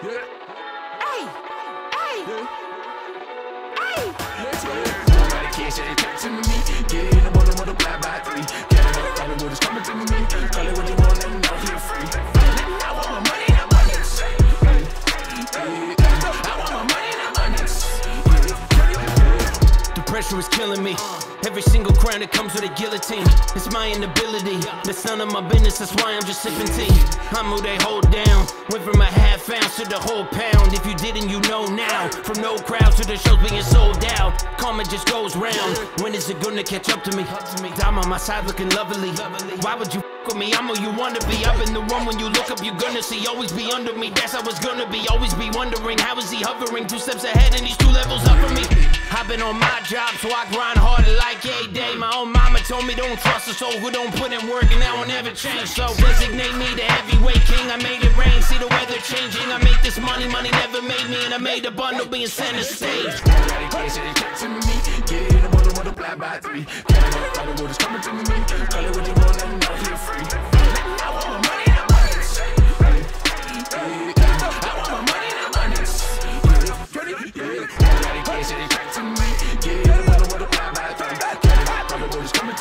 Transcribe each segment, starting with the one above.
Hey, hey, hey. Nobody can say it to me. Get in the morning, multiply by three. Get it up, Hollywood is coming to me. Call it what you want, and I'm here free. I want my money, not money. I want my money, not money. The pressure is killing me. Every single crown that comes with a guillotine. It's my inability. That's none of my business. That's why I'm just sipping tea. I'm who they hold down. Whole pound. If you didn't, you know now. From no crowds to the shows being sold out. Karma just goes round. When is it gonna catch up to me? I'm on my side looking lovely. Why would you? With me, I'm who you wanna be. I've been the one when you look up, you're gonna see. Always be under me, that's how it's gonna be. Always be wondering how is he hovering two steps ahead and he's two levels up from me. On my job, so I grind harder like a day. My own mama told me don't trust a soul who don't put in work, and that will never change. So designate me the heavyweight king. I made it rain, see the weather changing. I make this money, money never made me, and I made a bundle being it to me. Get in the morning, multiply by three. It is coming to me. It you want, and here free. I want my money, money. I it to me.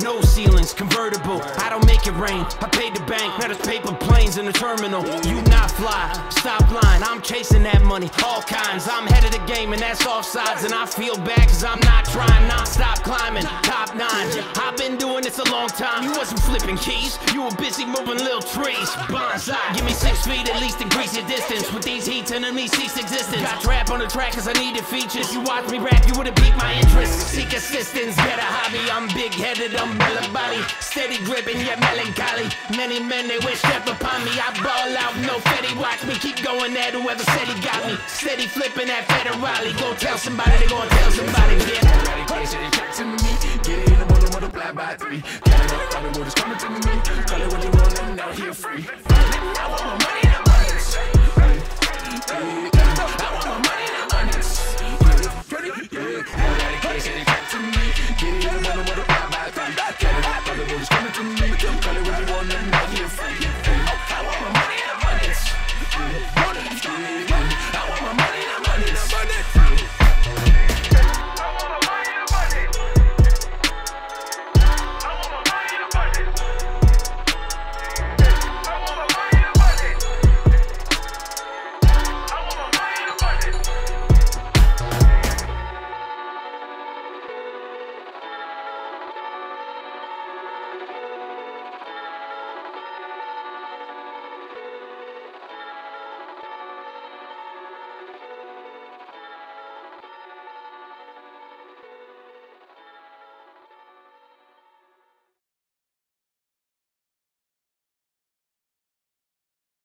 no ceilings, convertible. I don't make it rain. I paid the bank, now there's paper planes in the terminal. You not fly, stop line. I'm chasing that money, all kinds. I'm head of the game, and that's offsides. And I feel bad cause I'm not trying, not stop climbing. Top nine, I've been doing this a long time. You wasn't flipping keys, you were busy moving little trees. Bonsai, give me six feet at least, increase your distance. With these heats, enemy cease existence. Got Trapp on the track cause I needed features. You watch me rap, you would've beat my interest. Seek assistance, get a hobby. I'm big headed, umbrella body. Steady gripping, yet melancholy. Many men, they wish death upon me. I ball out, no fetty. Watch me keep going at whoever said he got me. Steady flipping that federally. Go tell somebody, they gon' tell somebody. Yeah.